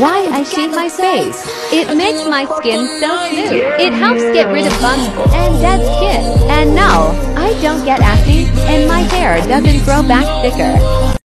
Why I shave my face? It mm, makes my skin so smooth. It helps get rid of bumps mm. and dead skin. And no, I don't get acne, and my hair doesn't grow back thicker.